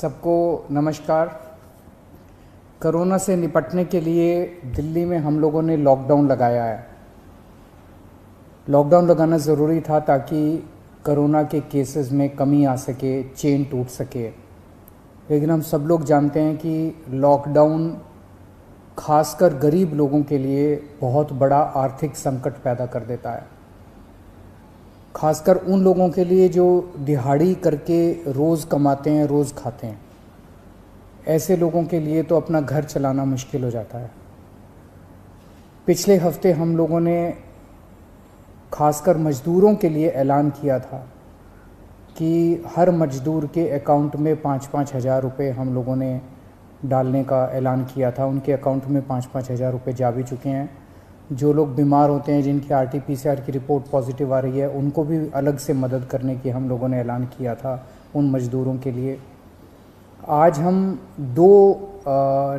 सबको नमस्कार। कोरोना से निपटने के लिए दिल्ली में हम लोगों ने लॉकडाउन लगाया है। लॉकडाउन लगाना ज़रूरी था ताकि कोरोना के केसेस में कमी आ सके चेन टूट सके। लेकिन हम सब लोग जानते हैं कि लॉकडाउन खासकर गरीब लोगों के लिए बहुत बड़ा आर्थिक संकट पैदा कर देता है। खासकर उन लोगों के लिए जो दिहाड़ी करके रोज़ कमाते हैं, रोज़ खाते हैं। ऐसे लोगों के लिए तो अपना घर चलाना मुश्किल हो जाता है। पिछले हफ़्ते हम लोगों ने खासकर मज़दूरों के लिए ऐलान किया था कि हर मज़दूर के अकाउंट में पाँच पाँच हज़ार रुपये हम लोगों ने डालने का ऐलान किया था। उनके अकाउंट में पाँच पाँच हज़ार रुपये जा भी चुके हैं। जो लोग बीमार होते हैं, जिनकी आर टी पी की रिपोर्ट पॉजिटिव आ रही है, उनको भी अलग से मदद करने की हम लोगों ने ऐलान किया था उन मज़दूरों के लिए। आज हम दो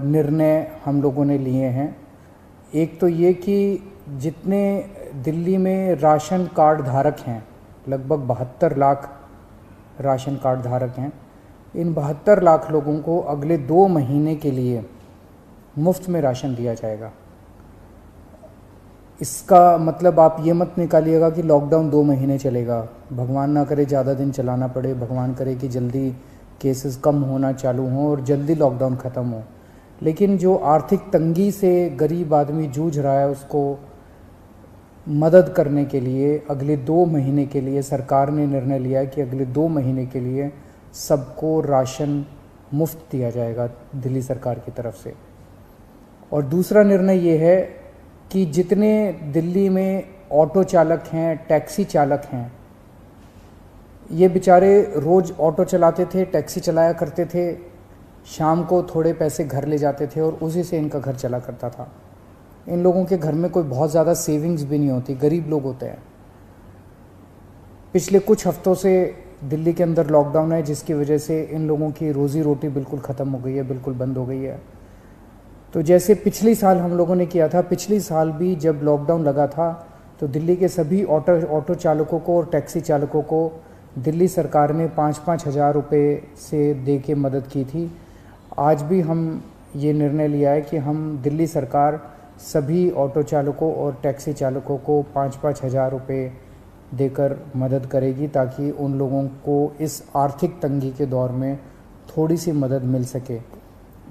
निर्णय हम लोगों ने लिए हैं। एक तो ये कि जितने दिल्ली में राशन कार्ड धारक हैं, लगभग बहत्तर लाख राशन कार्ड धारक हैं, इन बहत्तर लाख लोगों को अगले दो महीने के लिए मुफ़्त में राशन दिया जाएगा। इसका मतलब आप ये मत निकालिएगा कि लॉकडाउन दो महीने चलेगा। भगवान ना करे ज़्यादा दिन चलाना पड़े, भगवान करे कि जल्दी केसेस कम होना चालू हों और जल्दी लॉकडाउन ख़त्म हो। लेकिन जो आर्थिक तंगी से गरीब आदमी जूझ रहा है, उसको मदद करने के लिए, अगले दो महीने के लिए सरकार ने निर्णय लिया कि अगले दो महीने के लिए सबको राशन मुफ़्त दिया जाएगा दिल्ली सरकार की तरफ़ से। और दूसरा निर्णय ये है कि जितने दिल्ली में ऑटो चालक हैं, टैक्सी चालक हैं, ये बेचारे रोज़ ऑटो चलाते थे, टैक्सी चलाया करते थे, शाम को थोड़े पैसे घर ले जाते थे और उसी से इनका घर चला करता था। इन लोगों के घर में कोई बहुत ज़्यादा सेविंग्स भी नहीं होती, गरीब लोग होते हैं। पिछले कुछ हफ्तों से दिल्ली के अंदर लॉकडाउन है, जिसकी वजह से इन लोगों की रोज़ी रोटी बिल्कुल ख़त्म हो गई है, बिल्कुल बंद हो गई है। तो जैसे पिछली साल हम लोगों ने किया था, पिछली साल भी जब लॉकडाउन लगा था तो दिल्ली के सभी ऑटो ऑटो चालकों को और टैक्सी चालकों को दिल्ली सरकार ने पाँच पाँच हज़ार रुपये से दे के मदद की थी। आज भी हम ये निर्णय लिया है कि हम दिल्ली सरकार सभी ऑटो चालकों और टैक्सी चालकों को पाँच पाँच हज़ार रुपये देकर मदद करेगी ताकि उन लोगों को इस आर्थिक तंगी के दौर में थोड़ी सी मदद मिल सके।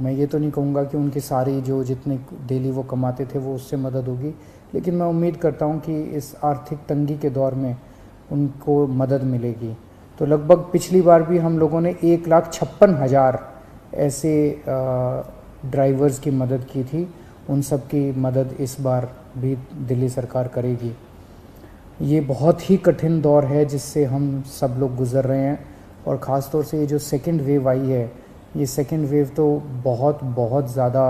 मैं ये तो नहीं कहूँगा कि उनकी सारी जो जितने डेली वो कमाते थे वो उससे मदद होगी, लेकिन मैं उम्मीद करता हूँ कि इस आर्थिक तंगी के दौर में उनको मदद मिलेगी। तो लगभग पिछली बार भी हम लोगों ने एक लाख छप्पन हज़ार ऐसे ड्राइवर्स की मदद की थी। उन सब की मदद इस बार भी दिल्ली सरकार करेगी। ये बहुत ही कठिन दौर है जिससे हम सब लोग गुज़र रहे हैं, और ख़ास तौर से ये जो सेकेंड वेव आई है ये सेकेंड वेव तो बहुत बहुत ज़्यादा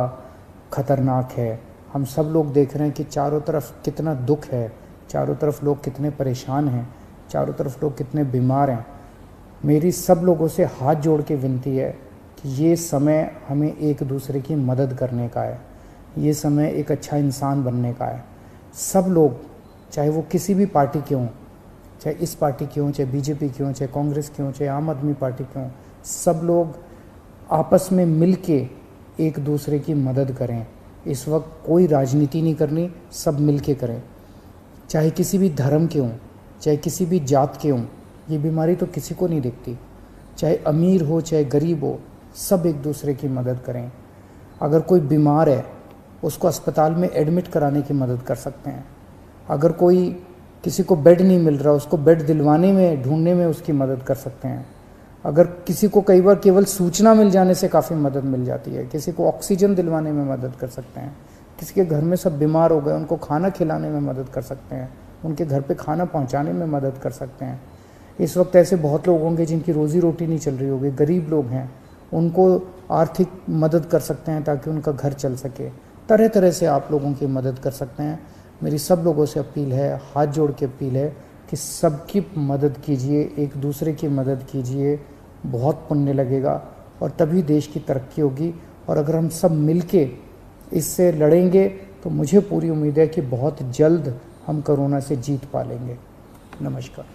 ख़तरनाक है। हम सब लोग देख रहे हैं कि चारों तरफ़ कितना दुख है। चारों तरफ़ लोग कितने परेशान हैं। चारों तरफ़ लोग कितने बीमार हैं। मेरी सब लोगों से हाथ जोड़ के विनती है कि ये समय हमें एक दूसरे की मदद करने का है। ये समय एक अच्छा इंसान बनने का है। सब लोग, चाहे वो किसी भी पार्टी के हों, चाहे इस पार्टी के हों, चाहे बीजेपी के हों, चाहे कांग्रेस के हों, चाहे आम आदमी पार्टी के हों, सब लोग आपस में मिल के एक दूसरे की मदद करें। इस वक्त कोई राजनीति नहीं करनी, सब मिल के करें। चाहे किसी भी धर्म के हों, चाहे किसी भी जात के हों, ये बीमारी तो किसी को नहीं दिखती। चाहे अमीर हो, चाहे गरीब हो, सब एक दूसरे की मदद करें। अगर कोई बीमार है, उसको अस्पताल में एडमिट कराने की मदद कर सकते हैं। अगर कोई किसी को बेड नहीं मिल रहा, उसको बेड दिलवाने में, ढूँढने में उसकी मदद कर सकते हैं। अगर किसी को कई बार केवल सूचना मिल जाने से काफ़ी मदद मिल जाती है, किसी को ऑक्सीजन दिलवाने में मदद कर सकते हैं, किसी के घर में सब बीमार हो गए, उनको खाना खिलाने में मदद कर सकते हैं, उनके घर पे खाना पहुँचाने में मदद कर सकते हैं। इस वक्त ऐसे बहुत लोग होंगे जिनकी रोज़ी रोटी नहीं चल रही होगी, गरीब लोग हैं, उनको आर्थिक मदद कर सकते हैं ताकि उनका घर चल सके। तरह तरह से आप लोगों की मदद कर सकते हैं। मेरी सब लोगों से अपील है, हाथ जोड़ के अपील है कि सबकी मदद कीजिए, एक दूसरे की मदद कीजिए बहुत पुण्य लगेगा और तभी देश की तरक्की होगी। और अगर हम सब मिलके इससे लड़ेंगे तो मुझे पूरी उम्मीद है कि बहुत जल्द हम कोरोना से जीत पा लेंगे नमस्कार।